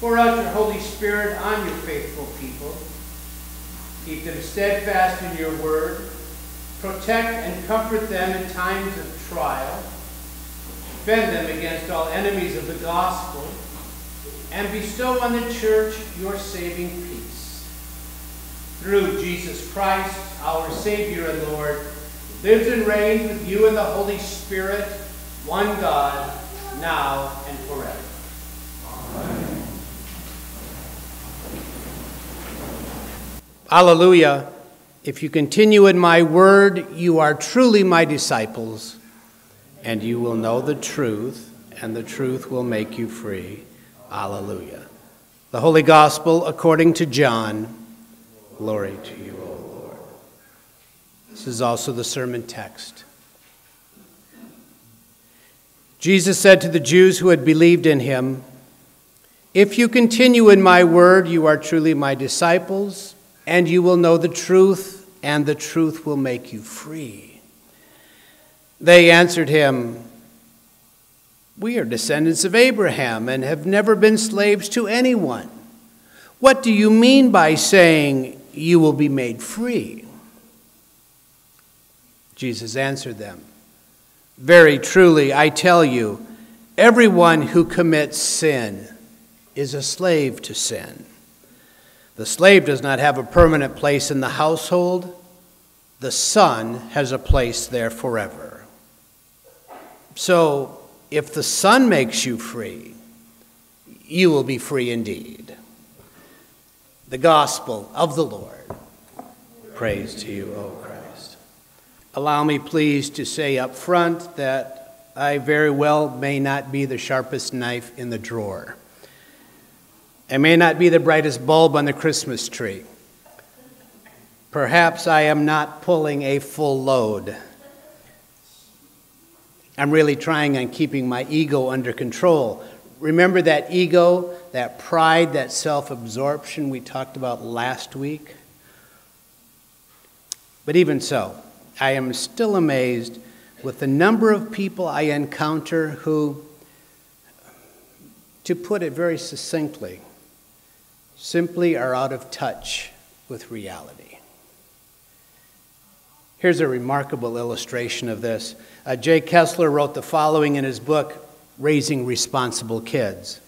Pour out your Holy Spirit on your faithful people. Keep them steadfast in your word. Protect and comfort them in times of trial. Defend them against all enemies of the gospel. And bestow on the church your saving peace. Through Jesus Christ, our Savior and Lord, lives and reigns with you in the Holy Spirit, one God, now and forever. Alleluia. If you continue in my word, you are truly my disciples, and you will know the truth, and the truth will make you free. Alleluia. The Holy Gospel according to John. Glory to you, O Lord. This is also the sermon text. Jesus said to the Jews who had believed in him, If you continue in my word, you are truly my disciples, and you will know the truth, and the truth will make you free. They answered him, We are descendants of Abraham and have never been slaves to anyone. What do you mean by saying, you will be made free. Jesus answered them, Very truly, I tell you, everyone who commits sin is a slave to sin. The slave does not have a permanent place in the household, the son has a place there forever. So, if the son makes you free, you will be free indeed the gospel of the Lord. Praise to you, O Christ. Allow me, please, to say up front that I very well may not be the sharpest knife in the drawer. I may not be the brightest bulb on the Christmas tree. Perhaps I am not pulling a full load. I'm really trying on keeping my ego under control. Remember that ego that pride, that self absorption we talked about last week. But even so, I am still amazed with the number of people I encounter who, to put it very succinctly, simply are out of touch with reality. Here's a remarkable illustration of this. Uh, Jay Kessler wrote the following in his book, Raising Responsible Kids.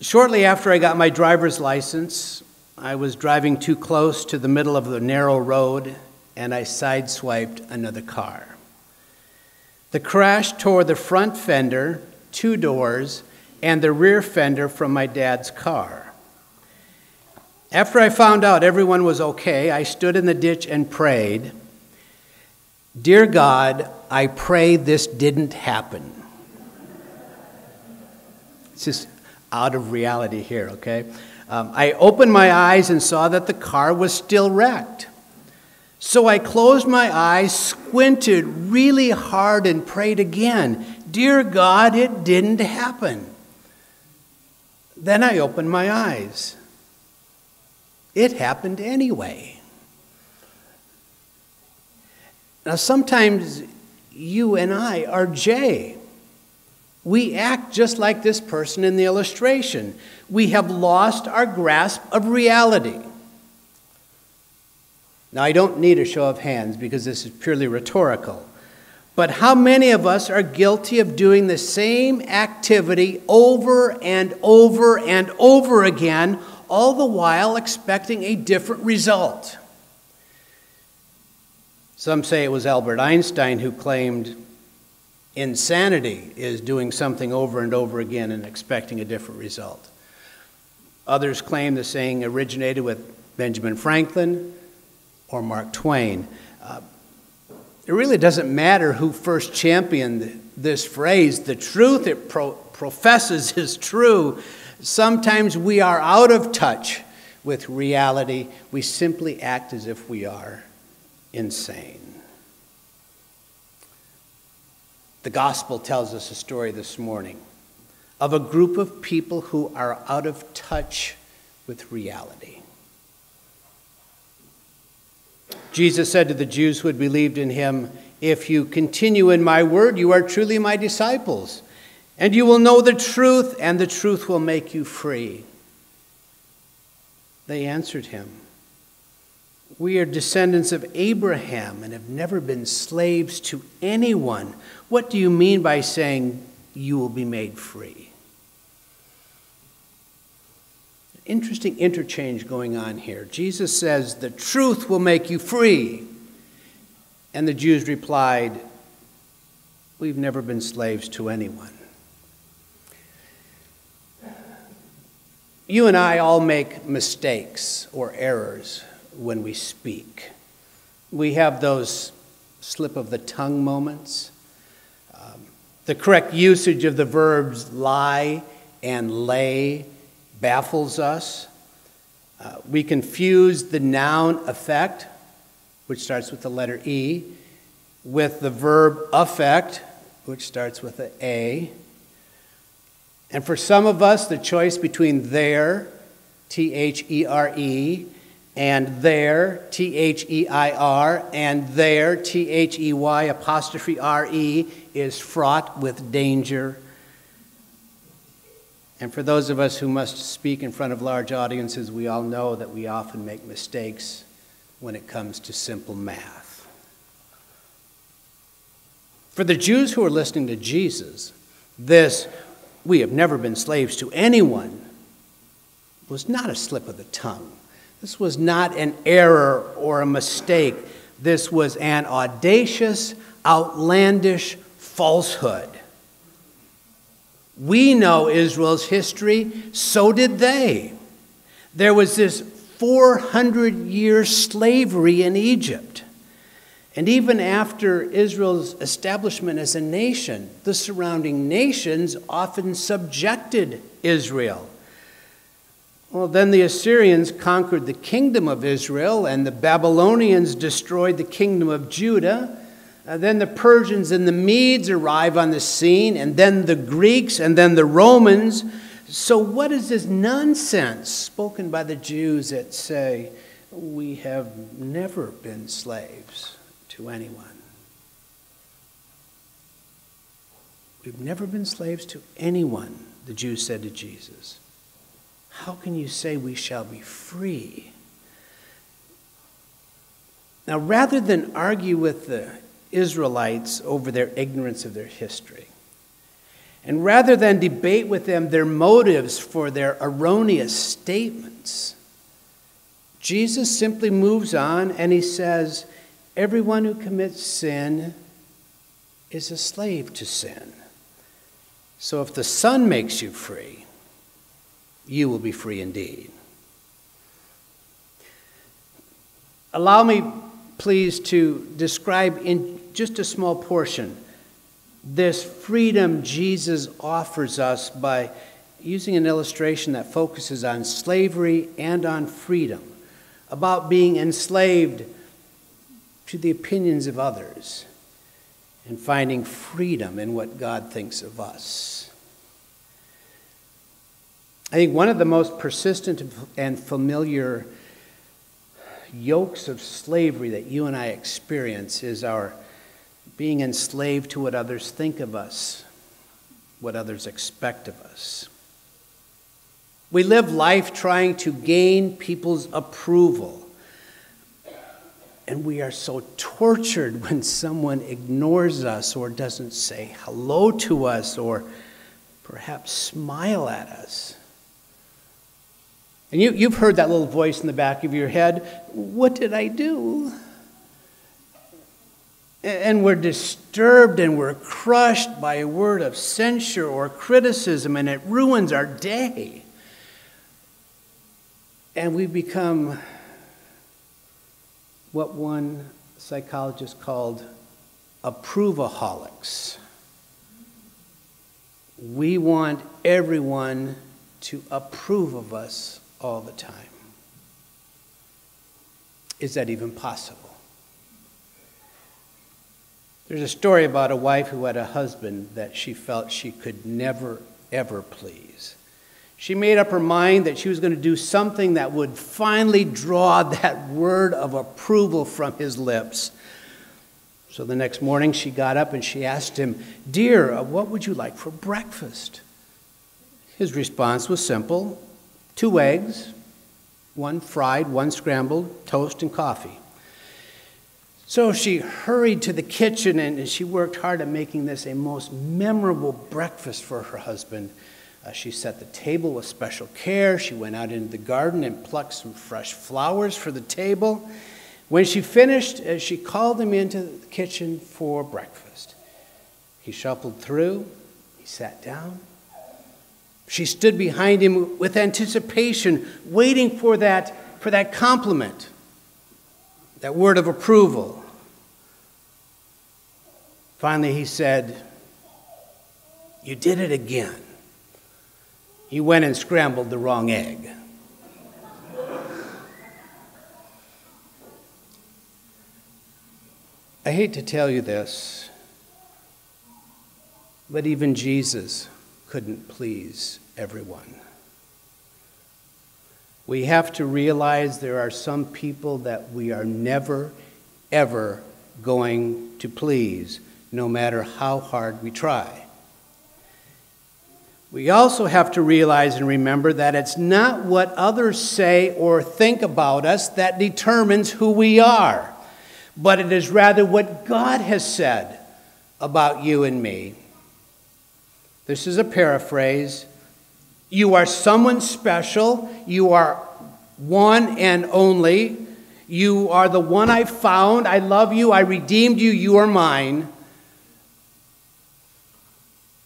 Shortly after I got my driver's license, I was driving too close to the middle of the narrow road and I sideswiped another car. The crash tore the front fender, two doors, and the rear fender from my dad's car. After I found out everyone was okay, I stood in the ditch and prayed, Dear God, I pray this didn't happen. It's just out of reality here, okay? Um, I opened my eyes and saw that the car was still wrecked. So I closed my eyes, squinted really hard, and prayed again Dear God, it didn't happen. Then I opened my eyes. It happened anyway. Now, sometimes you and I are Jay. We act just like this person in the illustration. We have lost our grasp of reality. Now, I don't need a show of hands because this is purely rhetorical. But how many of us are guilty of doing the same activity over and over and over again, all the while expecting a different result? Some say it was Albert Einstein who claimed Insanity is doing something over and over again and expecting a different result. Others claim the saying originated with Benjamin Franklin or Mark Twain. Uh, it really doesn't matter who first championed this phrase. The truth it pro- professes is true. Sometimes we are out of touch with reality. We simply act as if we are insane. The gospel tells us a story this morning of a group of people who are out of touch with reality. Jesus said to the Jews who had believed in him, If you continue in my word, you are truly my disciples, and you will know the truth, and the truth will make you free. They answered him, We are descendants of Abraham and have never been slaves to anyone. What do you mean by saying you will be made free? Interesting interchange going on here. Jesus says, The truth will make you free. And the Jews replied, We've never been slaves to anyone. You and I all make mistakes or errors when we speak. We have those slip of the tongue moments. Um, the correct usage of the verbs lie and lay baffles us. Uh, we confuse the noun effect, which starts with the letter E, with the verb affect, which starts with the A. And for some of us, the choice between there, T H E R E, and their, T H E I R, and they're, T H E Y apostrophe R E, is fraught with danger and for those of us who must speak in front of large audiences, we all know that we often make mistakes when it comes to simple math. For the Jews who are listening to Jesus, this, we have never been slaves to anyone, was not a slip of the tongue. This was not an error or a mistake. This was an audacious, outlandish falsehood. We know Israel's history, so did they. There was this 400 year slavery in Egypt. And even after Israel's establishment as a nation, the surrounding nations often subjected Israel. Well, then the Assyrians conquered the kingdom of Israel, and the Babylonians destroyed the kingdom of Judah. Uh, then the Persians and the Medes arrive on the scene, and then the Greeks, and then the Romans. So, what is this nonsense spoken by the Jews that say, We have never been slaves to anyone? We've never been slaves to anyone, the Jews said to Jesus. How can you say we shall be free? Now, rather than argue with the Israelites over their ignorance of their history. And rather than debate with them their motives for their erroneous statements, Jesus simply moves on and he says, Everyone who commits sin is a slave to sin. So if the Son makes you free, you will be free indeed. Allow me, please, to describe in just a small portion this freedom Jesus offers us by using an illustration that focuses on slavery and on freedom, about being enslaved to the opinions of others and finding freedom in what God thinks of us. I think one of the most persistent and familiar yokes of slavery that you and I experience is our being enslaved to what others think of us, what others expect of us. We live life trying to gain people's approval. And we are so tortured when someone ignores us or doesn't say hello to us or perhaps smile at us. And you, you've heard that little voice in the back of your head What did I do? And we're disturbed and we're crushed by a word of censure or criticism, and it ruins our day. And we become what one psychologist called approvaholics. We want everyone to approve of us all the time. Is that even possible? There's a story about a wife who had a husband that she felt she could never, ever please. She made up her mind that she was going to do something that would finally draw that word of approval from his lips. So the next morning she got up and she asked him, Dear, uh, what would you like for breakfast? His response was simple two eggs, one fried, one scrambled, toast, and coffee. So she hurried to the kitchen and she worked hard at making this a most memorable breakfast for her husband. Uh, she set the table with special care. She went out into the garden and plucked some fresh flowers for the table. When she finished, uh, she called him into the kitchen for breakfast. He shuffled through, he sat down. She stood behind him with anticipation, waiting for that, for that compliment, that word of approval. Finally, he said, You did it again he went and scrambled the wrong egg. I hate to tell you this, but even Jesus couldn't please everyone. We have to realize there are some people that we are never, ever going to please, no matter how hard we try. We also have to realize and remember that it's not what others say or think about us that determines who we are, but it is rather what God has said about you and me. This is a paraphrase. You are someone special. You are one and only. You are the one I found. I love you. I redeemed you. You are mine.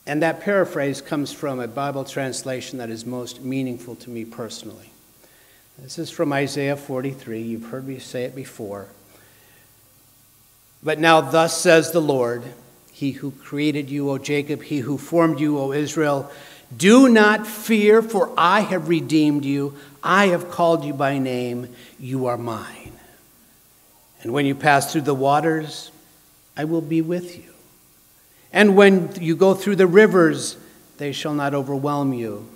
And that paraphrase comes from a Bible translation that is most meaningful to me personally. This is from Isaiah 43. You've heard me say it before. But now, thus says the Lord, He who created you, O Jacob, He who formed you, O Israel, do not fear, for I have redeemed you. I have called you by name. You are mine. And when you pass through the waters, I will be with you. And when you go through the rivers, they shall not overwhelm you.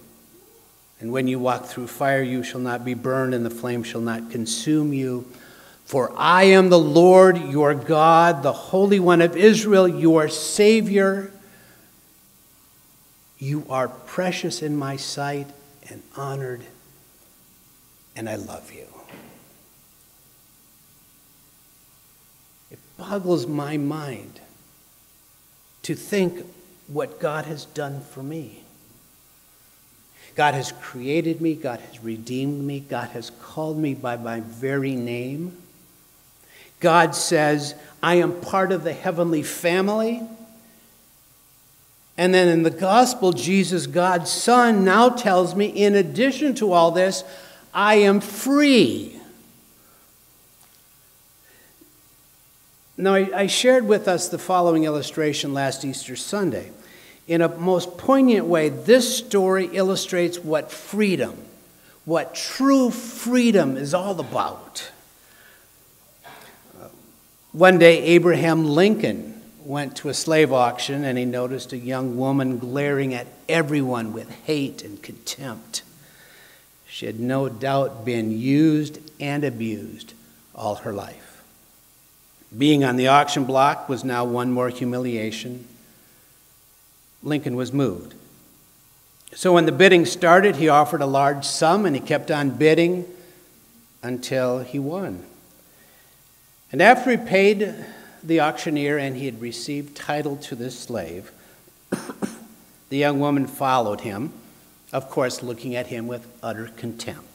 And when you walk through fire, you shall not be burned, and the flame shall not consume you. For I am the Lord your God, the Holy One of Israel, your Savior. You are precious in my sight and honored, and I love you. It boggles my mind to think what God has done for me. God has created me, God has redeemed me, God has called me by my very name. God says, I am part of the heavenly family. And then in the gospel, Jesus, God's Son, now tells me, in addition to all this, I am free. Now, I, I shared with us the following illustration last Easter Sunday. In a most poignant way, this story illustrates what freedom, what true freedom is all about. One day, Abraham Lincoln went to a slave auction and he noticed a young woman glaring at everyone with hate and contempt. She had no doubt been used and abused all her life. Being on the auction block was now one more humiliation. Lincoln was moved. So when the bidding started, he offered a large sum and he kept on bidding until he won. And after he paid the auctioneer and he had received title to this slave, the young woman followed him, of course, looking at him with utter contempt.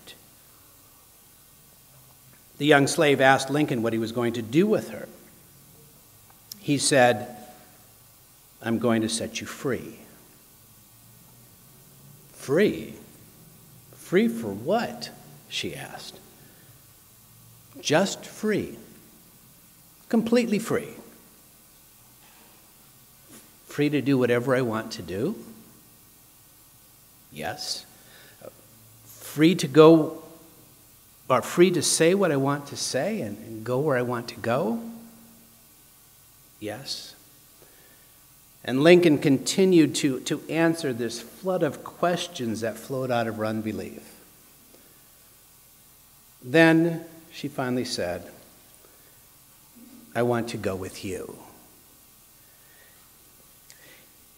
The young slave asked Lincoln what he was going to do with her. He said, I'm going to set you free. Free? Free for what? she asked. Just free. Completely free. Free to do whatever I want to do? Yes. Free to go are free to say what I want to say and, and go where I want to go? Yes. And Lincoln continued to, to answer this flood of questions that flowed out of her unbelief. Then she finally said, I want to go with you.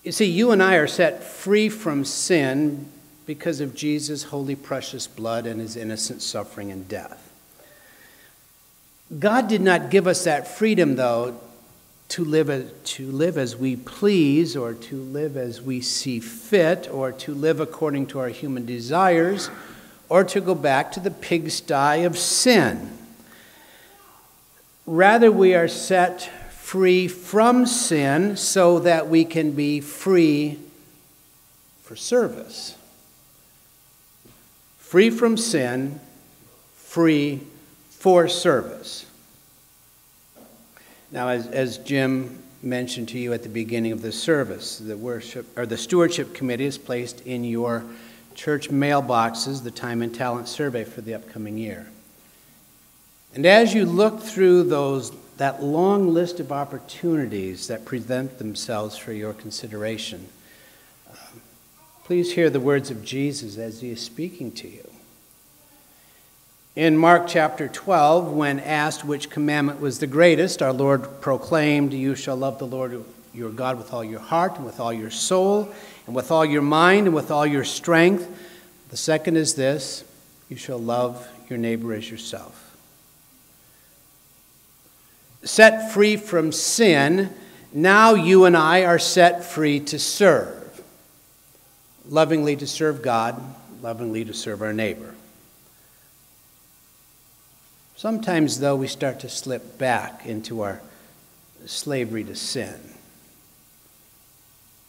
You see, you and I are set free from sin because of Jesus' holy, precious blood and his innocent suffering and death. God did not give us that freedom, though, to live, to live as we please or to live as we see fit or to live according to our human desires or to go back to the pigsty of sin. Rather, we are set free from sin so that we can be free for service. Free from sin, free for service. Now, as, as Jim mentioned to you at the beginning of the service, the worship or the stewardship committee has placed in your church mailboxes the time and talent survey for the upcoming year. And as you look through those that long list of opportunities that present themselves for your consideration, please hear the words of Jesus as he is speaking to you. In Mark chapter 12, when asked which commandment was the greatest, our Lord proclaimed, You shall love the Lord your God with all your heart, and with all your soul, and with all your mind, and with all your strength. The second is this you shall love your neighbor as yourself. Set free from sin, now you and I are set free to serve. Lovingly to serve God, lovingly to serve our neighbor. Sometimes, though, we start to slip back into our slavery to sin.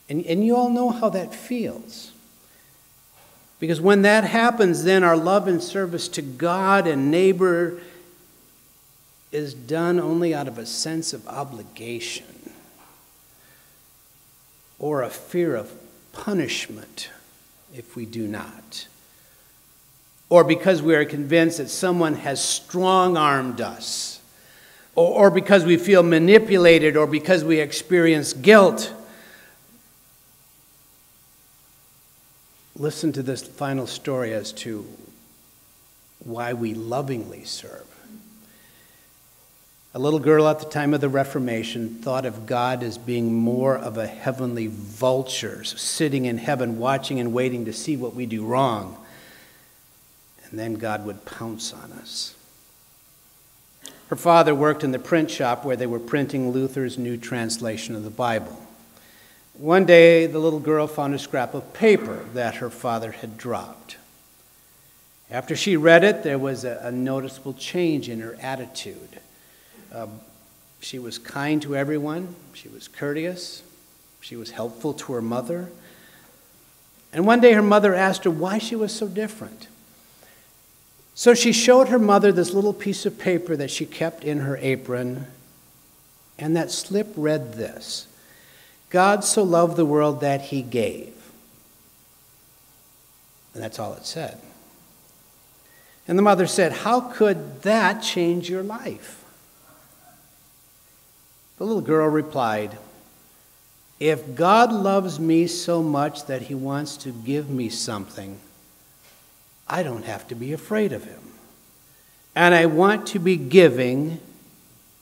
And, and you all know how that feels. Because when that happens, then our love and service to God and neighbor is done only out of a sense of obligation or a fear of punishment if we do not or because we are convinced that someone has strong armed us, or, or, because we feel manipulated, or because we experience guilt. Listen to this final story as to why we lovingly serve. A little girl at the time of the Reformation thought of God as being more of a heavenly vulture, sitting in heaven, watching and waiting to see what we do wrong and then God would pounce on us. Her father worked in the print shop where they were printing Luther's new translation of the Bible. One day, the little girl found a scrap of paper that her father had dropped. After she read it, there was a, a noticeable change in her attitude. Uh, she was kind to everyone, she was courteous, she was helpful to her mother. And one day, her mother asked her why she was so different. So she showed her mother this little piece of paper that she kept in her apron, and that slip read this God so loved the world that he gave. And that's all it said. And the mother said, How could that change your life? The little girl replied, If God loves me so much that he wants to give me something, I don't have to be afraid of him. And I want to be giving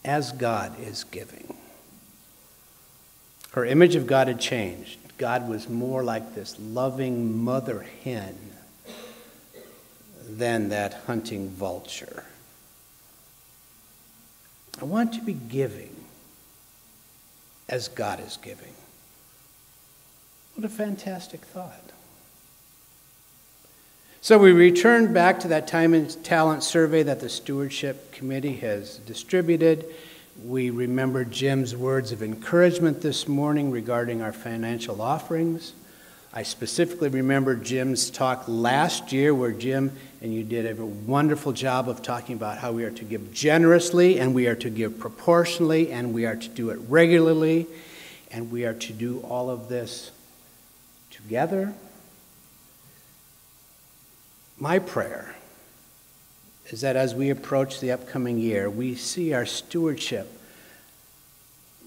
as God is giving. Her image of God had changed. God was more like this loving mother hen than that hunting vulture. I want to be giving as God is giving. What a fantastic thought. So we return back to that time and talent survey that the stewardship committee has distributed. We remember Jim's words of encouragement this morning regarding our financial offerings. I specifically remember Jim's talk last year, where Jim and you did a wonderful job of talking about how we are to give generously and we are to give proportionally and we are to do it regularly and we are to do all of this together. My prayer is that as we approach the upcoming year, we see our stewardship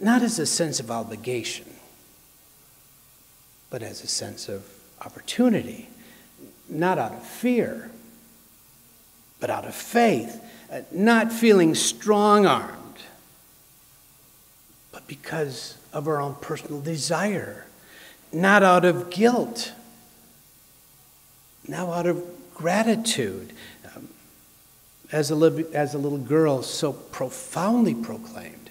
not as a sense of obligation, but as a sense of opportunity, not out of fear, but out of faith, uh, not feeling strong armed, but because of our own personal desire, not out of guilt, now out of gratitude. Um, as, a li- as a little girl so profoundly proclaimed,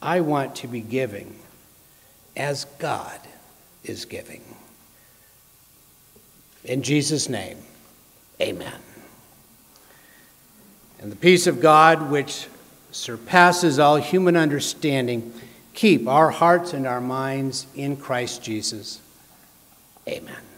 I want to be giving as God is giving. In Jesus' name, amen. And the peace of God, which surpasses all human understanding, keep our hearts and our minds in Christ Jesus. Amen.